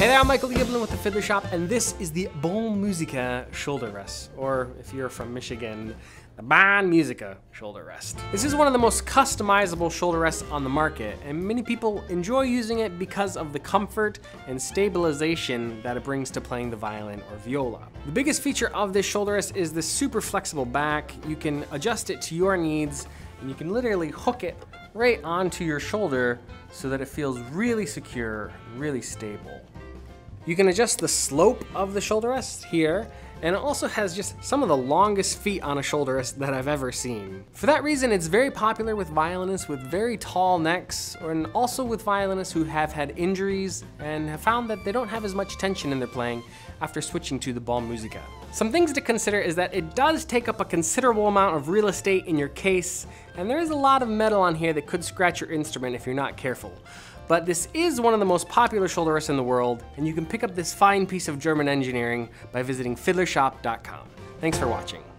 Hey there, I'm Michael Giblin with the Fiddler Shop, and this is the Bon Musica shoulder rest, or if you're from Michigan, the Bon Musica shoulder rest. This is one of the most customizable shoulder rests on the market, and many people enjoy using it because of the comfort and stabilization that it brings to playing the violin or viola. The biggest feature of this shoulder rest is the super flexible back. You can adjust it to your needs, and you can literally hook it right onto your shoulder so that it feels really secure, really stable. You can adjust the slope of the shoulder rest here, and it also has just some of the longest feet on a shoulder rest that I've ever seen. For that reason, it's very popular with violinists with very tall necks, and also with violinists who have had injuries and have found that they don't have as much tension in their playing after switching to the Bon Musica. Some things to consider is that it does take up a considerable amount of real estate in your case, and there is a lot of metal on here that could scratch your instrument if you're not careful. But this is one of the most popular shoulder rests in the world, and you can pick up this fine piece of German engineering by visiting fiddlershop.com. Thanks for watching.